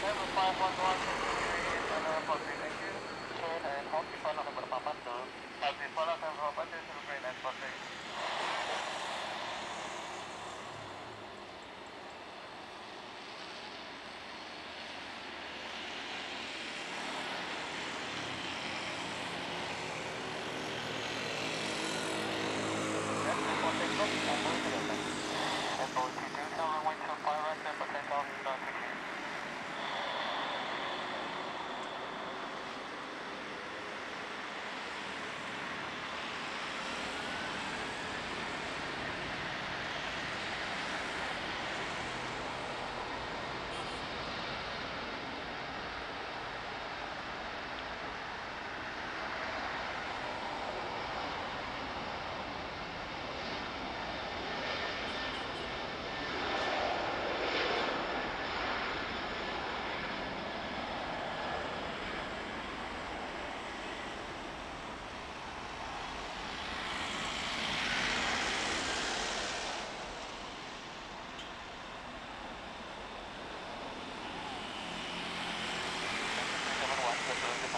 Thank you.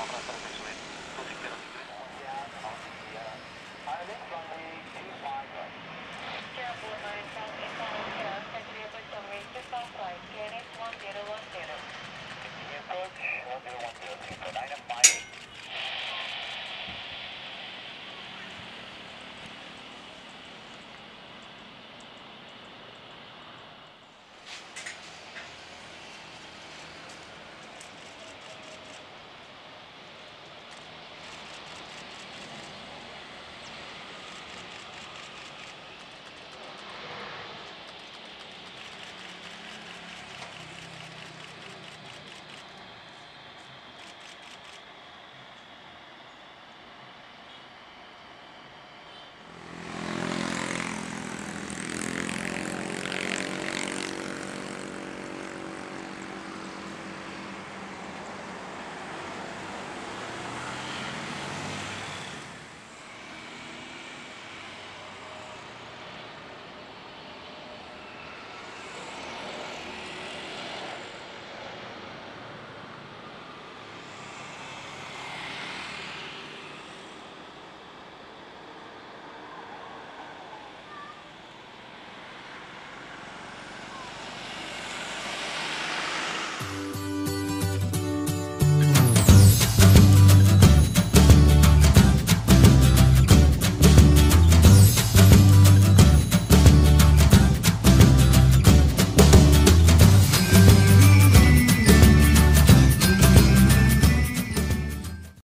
con referencia.